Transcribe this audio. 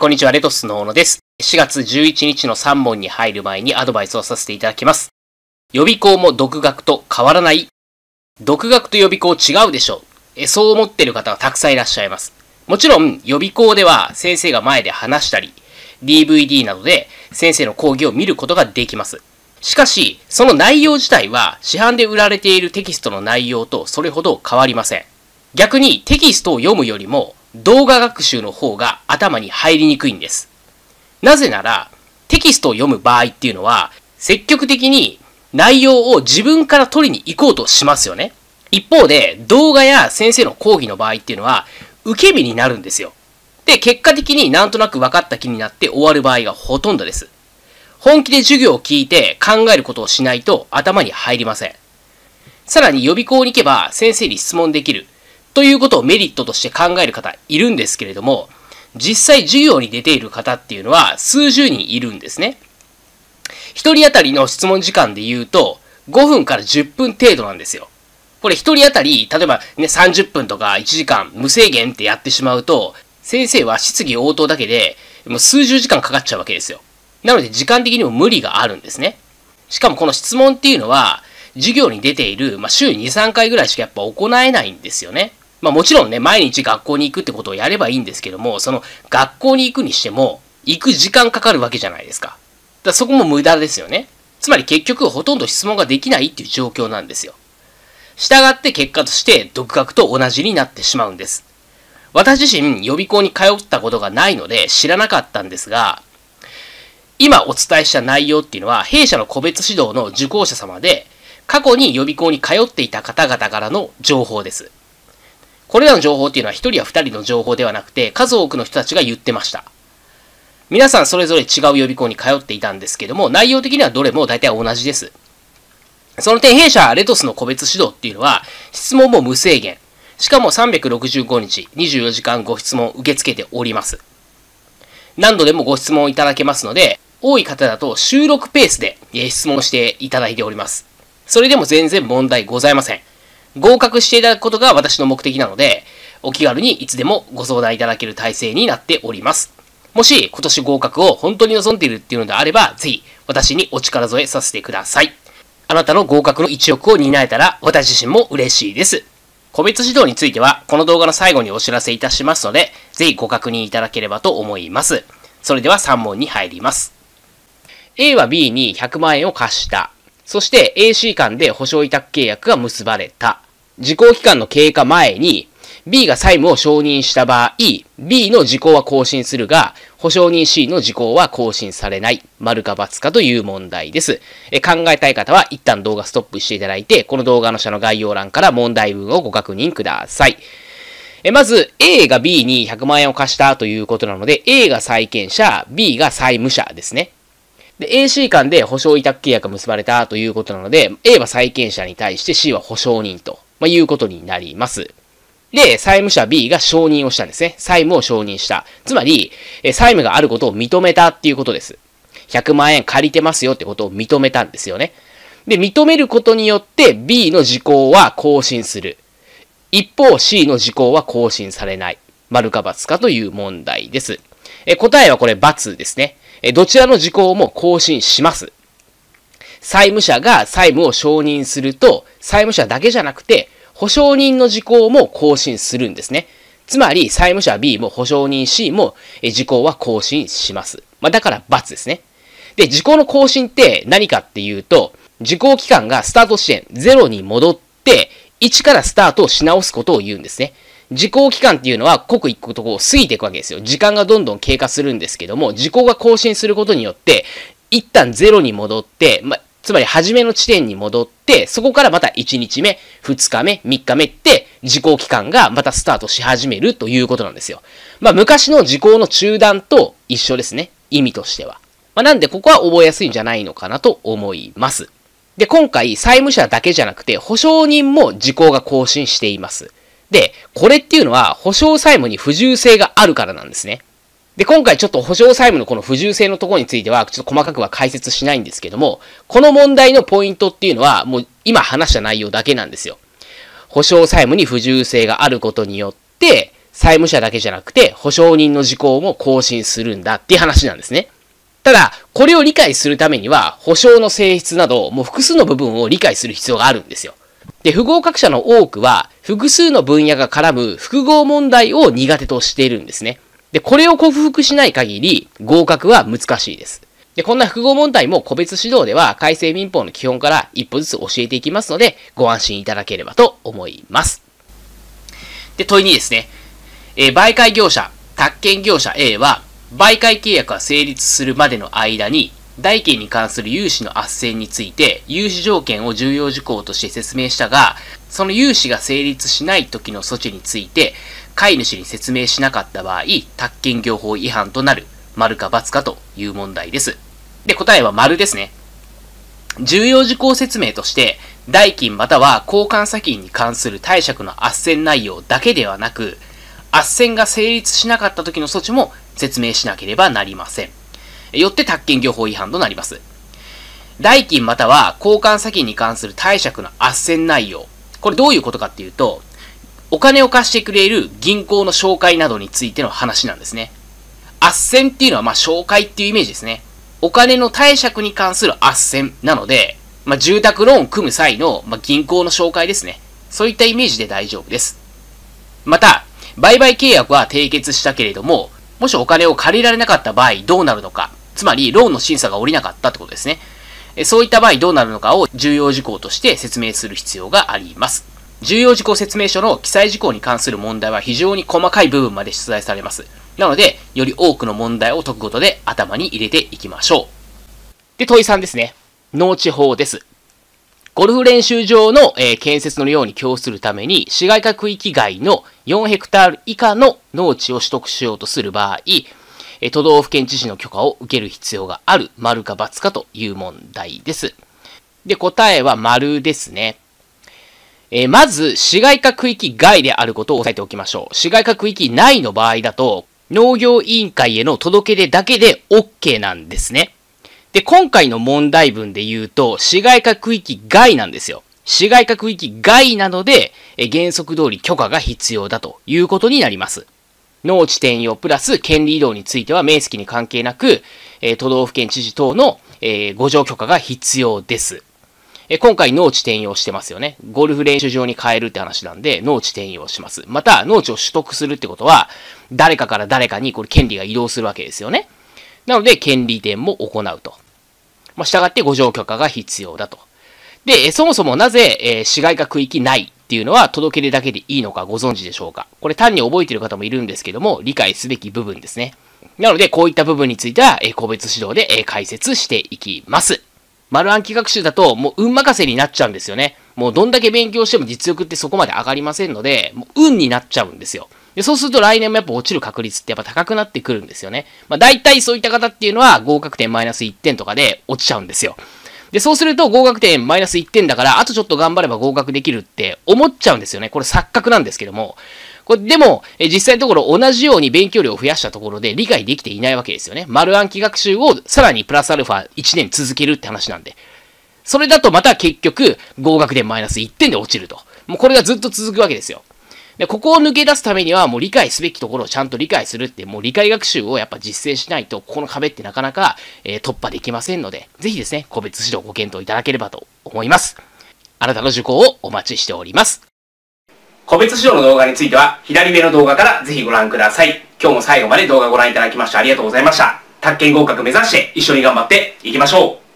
こんにちは、レトスの小野です。4月11日の3問に入る前にアドバイスをさせていただきます。予備校も独学と変わらない。独学と予備校違うでしょう。そう思っている方はたくさんいらっしゃいます。もちろん、予備校では先生が前で話したり、DVD などで先生の講義を見ることができます。しかし、その内容自体は市販で売られているテキストの内容とそれほど変わりません。逆にテキストを読むよりも動画学習の方が頭に入りにくいんです。なぜなら、テキストを読む場合っていうのは、積極的に内容を自分から取りに行こうとしますよね。一方で、動画や先生の講義の場合っていうのは、受け身になるんですよ。で、結果的になんとなく分かった気になって終わる場合がほとんどです。本気で授業を聞いて考えることをしないと頭に入りません。さらに予備校に行けば先生に質問できる。ということをメリットとして考える方いるんですけれども、実際授業に出ている方っていうのは数十人いるんですね。1人当たりの質問時間で言うと、5分から10分程度なんですよ。これ1人当たり、例えばね、30分とか1時間無制限ってやってしまうと、先生は質疑応答だけで、もう数十時間かかっちゃうわけですよ。なので時間的にも無理があるんですね。しかもこの質問っていうのは、授業に出ている、まあ、週2、3回ぐらいしかやっぱ行えないんですよね。まあもちろんね、毎日学校に行くってことをやればいいんですけども、その学校に行くにしても、行く時間かかるわけじゃないですか。だそこも無駄ですよね。つまり結局ほとんど質問ができないっていう状況なんですよ。従って結果として独学と同じになってしまうんです。私自身予備校に通ったことがないので知らなかったんですが、今お伝えした内容っていうのは弊社の個別指導の受講者様で過去に予備校に通っていた方々からの情報です。これらの情報っていうのは1人や2人の情報ではなくて、数多くの人たちが言ってました。皆さんそれぞれ違う予備校に通っていたんですけども、内容的にはどれも大体同じです。その点、弊社レトスの個別指導っていうのは、質問も無制限。しかも365日、24時間ご質問受け付けております。何度でもご質問いただけますので、多い方だと収録ペースで質問していただいております。それでも全然問題ございません。合格していただくことが私の目的なので、お気軽にいつでもご相談いただける体制になっております。もし今年合格を本当に望んでいるっていうのであれば、ぜひ私にお力添えさせてください。あなたの合格の一翼を担えたら私自身も嬉しいです。個別指導についてはこの動画の最後にお知らせいたしますので、ぜひご確認いただければと思います。それでは3問に入ります。A は B に100万円を貸した。そして AC 間で保証委託契約が結ばれた。時効期間の経過前に B が債務を承認した場合、B の時効は更新するが、保証人 C の時効は更新されない。丸か×かという問題です。え考えたい方は一旦動画ストップしていただいて、この動画の下の概要欄から問題文をご確認ください。えまず、A が B に100万円を貸したということなので、A が債権者、B が債務者ですね。で、AC 間で保証委託契約が結ばれたということなので、A は債権者に対して C は保証人と、まあ、いうことになります。で、債務者 B が承認をしたんですね。債務を承認した。つまり、え債務があることを認めたっていうことです。100万円借りてますよってことを認めたんですよね。で、認めることによって B の時効は更新する。一方 C の時効は更新されない。丸か×かという問題です。え答えはこれ×ですね。えどちらの時効も更新します。債務者が債務を承認すると、債務者だけじゃなくて、保証人の時効も更新するんですね。つまり、債務者 B も保証人 C も時効は更新します。まあ、だから×ですね。で、時効の更新って何かっていうと、時効期間がスタート地点0に戻って、1からスタートをし直すことを言うんですね。時効期間っていうのは刻一刻とこう過ぎていくわけですよ。時間がどんどん経過するんですけども、時効が更新することによって、一旦ゼロに戻って、まつまり初めの地点に戻って、そこからまた1日目、2日目、3日目って、時効期間がまたスタートし始めるということなんですよ。まあ昔の時効の中断と一緒ですね。意味としては。まあなんでここは覚えやすいんじゃないのかなと思います。で、今回債務者だけじゃなくて、保証人も時効が更新しています。で、これっていうのは保証債務に不自由性があるからなんですね。で、今回ちょっと保証債務のこの不自由性のところについては、ちょっと細かくは解説しないんですけども、この問題のポイントっていうのは、もう今話した内容だけなんですよ。保証債務に不自由性があることによって、債務者だけじゃなくて、保証人の事項も更新するんだっていう話なんですね。ただ、これを理解するためには、保証の性質など、もう複数の部分を理解する必要があるんですよ。で、符合格者の多くは、複数の分野が絡む複合問題を苦手としているんですね。で、これを克服しない限り、合格は難しいです。で、こんな複合問題も個別指導では改正民法の基本から一歩ずつ教えていきますので、ご安心いただければと思います。で、問いにですね、えー、媒介業者、宅建業者 A は、媒介契約が成立するまでの間に、代金に関する融資の斡旋について、融資条件を重要事項として説明したが、その融資が成立しない時の措置について、飼い主に説明しなかった場合、宅建業法違反となる、丸か×かという問題です。で、答えは丸ですね。重要事項説明として、代金または交換先に関する貸借の斡旋内容だけではなく、斡旋が成立しなかった時の措置も説明しなければなりません。よって宅建業法違反となります。代金または交換先に関する貸借の斡旋内容。これどういうことかっていうと、お金を貸してくれる銀行の紹介などについての話なんですね。斡旋っていうのはまあ紹介っていうイメージですね。お金の貸借に関する斡旋なので、まあ、住宅ローン組む際の、まあ、銀行の紹介ですね。そういったイメージで大丈夫です。また、売買契約は締結したけれども、もしお金を借りられなかった場合どうなるのか、つまりローンの審査が下りなかったってことですね。そういった場合どうなるのかを重要事項として説明する必要があります。重要事項説明書の記載事項に関する問題は非常に細かい部分まで出題されます。なので、より多くの問題を解くことで頭に入れていきましょう。で、問い3ですね。農地法です。ゴルフ練習場の、えー、建設の量に供するために、市街化区域外の4ヘクタール以下の農地を取得しようとする場合、え都道府県知事の許可を受ける必要がある、丸か×かという問題です。で、答えは丸ですね。えー、まず、市街化区域外であることを押さえておきましょう。市街化区域内の場合だと、農業委員会への届け出だけで OK なんですね。で、今回の問題文で言うと、市街化区域外なんですよ。市街化区域外なので、え原則通り許可が必要だということになります。農地転用プラス権利移動については面積に関係なく、え都道府県知事等の、えご乗許可が必要です。え今回農地転用してますよね。ゴルフ練習場に変えるって話なんで、農地転用します。また、農地を取得するってことは、誰かから誰かにこれ権利が移動するわけですよね。なので、権利転も行うと。まあ、従ってご乗許可が必要だと。で、そもそもなぜ、えー、市街化区域内っていうのは届け出だけでいいのかご存知でしょうかこれ単に覚えてる方もいるんですけども、理解すべき部分ですね。なので、こういった部分については、え、個別指導で、え、解説していきます。丸暗記学習だと、もう運任せになっちゃうんですよね。もうどんだけ勉強しても実力ってそこまで上がりませんので、もう運になっちゃうんですよ。でそうすると来年もやっぱ落ちる確率ってやっぱ高くなってくるんですよね。まあ大体そういった方っていうのは合格点マイナス1点とかで落ちちゃうんですよ。で、そうすると合格点マイナス1点だから、あとちょっと頑張れば合格できるって思っちゃうんですよね。これ錯覚なんですけども。これでも、え実際のところ同じように勉強量を増やしたところで理解できていないわけですよね。丸暗記学習をさらにプラスアルファ1年続けるって話なんで。それだとまた結局、合格点マイナス1点で落ちると。もうこれがずっと続くわけですよ。で、ここを抜け出すためには、もう理解すべきところをちゃんと理解するって、もう理解学習をやっぱ実践しないと、ここの壁ってなかなか、えー、突破できませんので、ぜひですね、個別指導ご検討いただければと思います。あなたの受講をお待ちしております。個別指導の動画については、左上の動画からぜひご覧ください。今日も最後まで動画ご覧いただきましてありがとうございました。宅建合格目指して一緒に頑張っていきましょう。